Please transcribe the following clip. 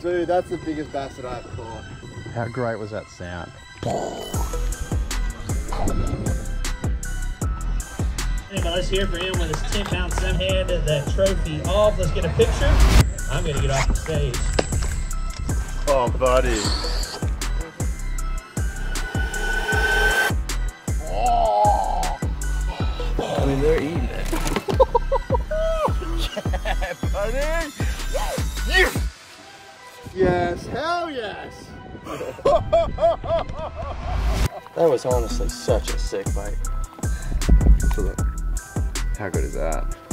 Dude, that's the biggest bass that I've caught. How great was that sound? Let's hear for him with his 10 pound sim handed that trophy off. Let's get a picture. I'm gonna get off the stage. Oh, buddy. I mean, they're eating it. yeah, buddy. Yes, hell yes. That was honestly such a sick bite. How good is that?